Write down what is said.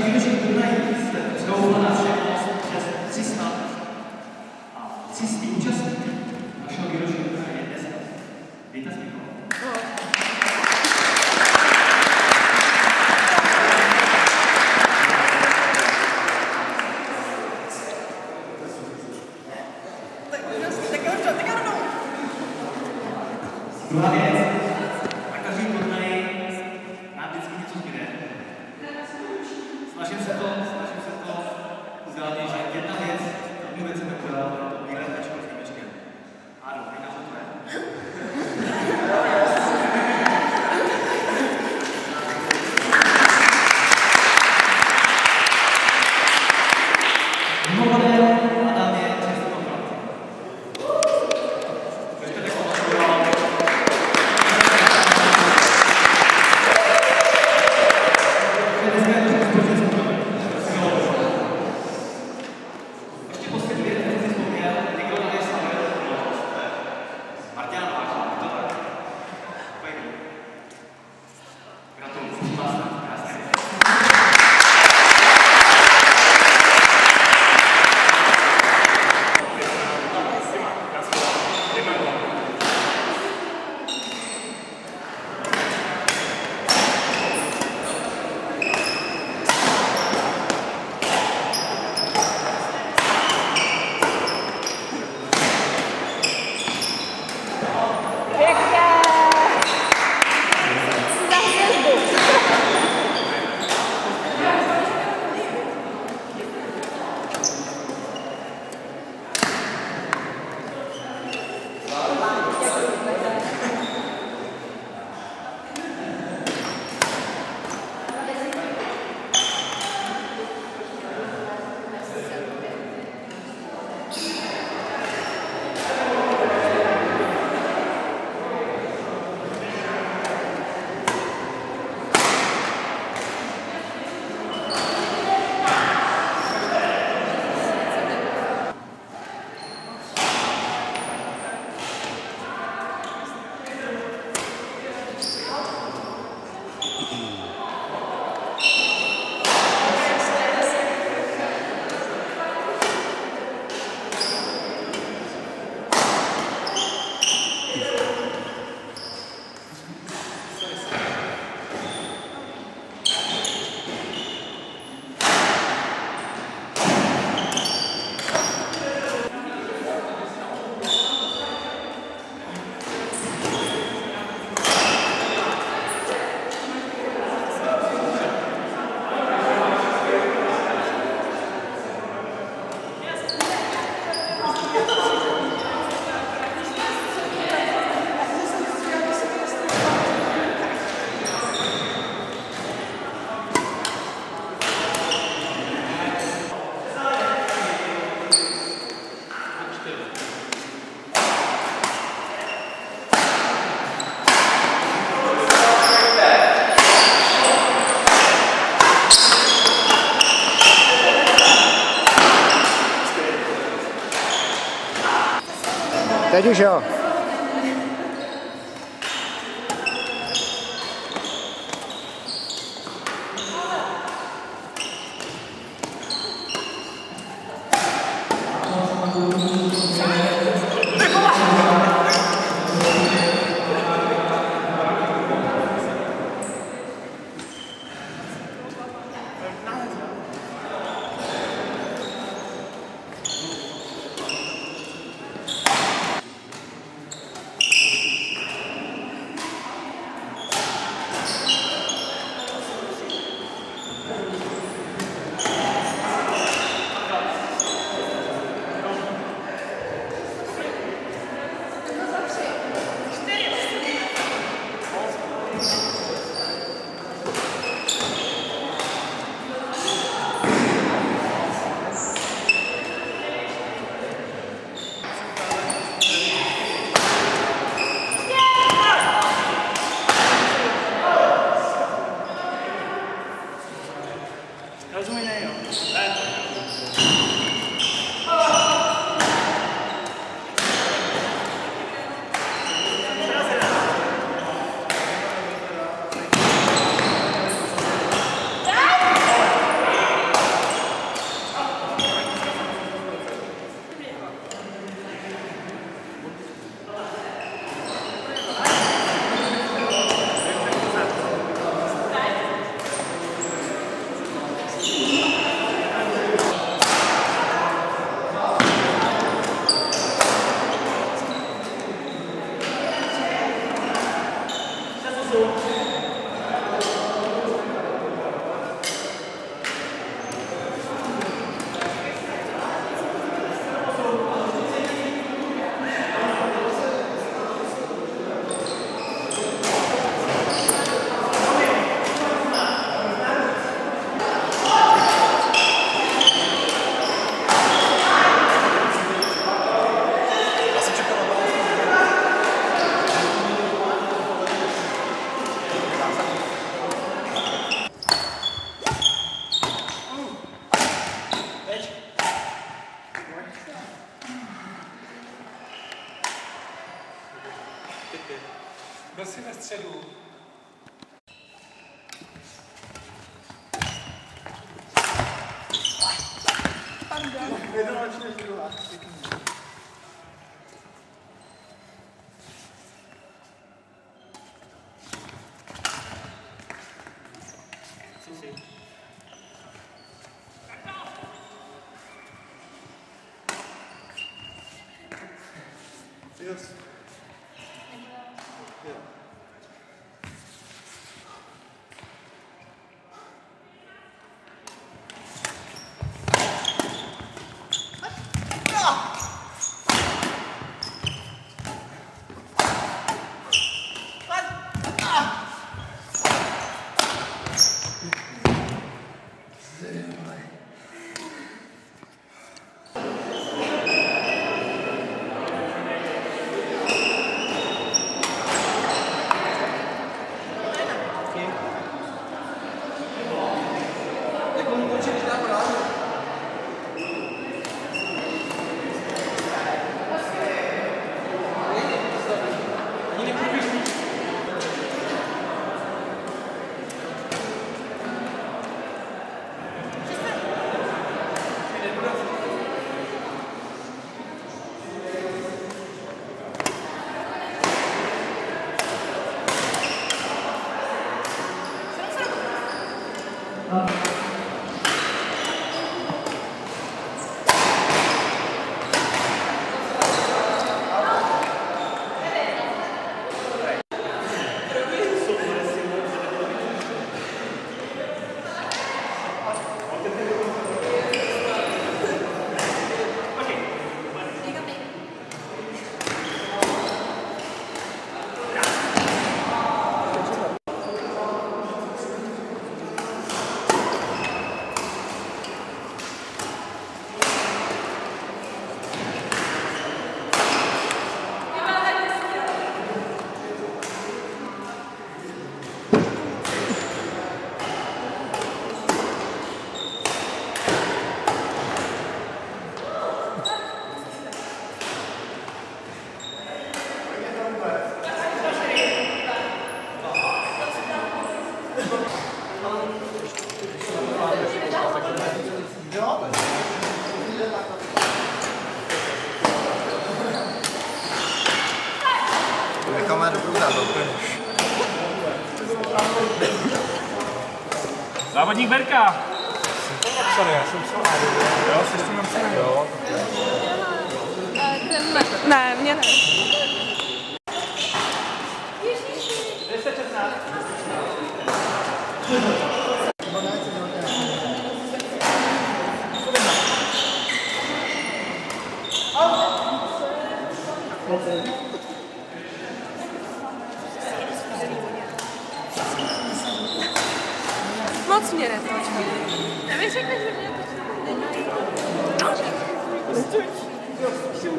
nejbližších turnajích jste zdoufala na všech přes 300 a 300 účastníků našeho výročního turnaje dneska. Víte, 再继续。Byl jsi ve středu. Sí, sí. Yes. Závodník Berka. Sorry, já jsem psal Jo, jsi s tím napsaný, jo. Ne. Ne, mě ne. mocnie retoć. Ja wiesz, jak będzie mnie to się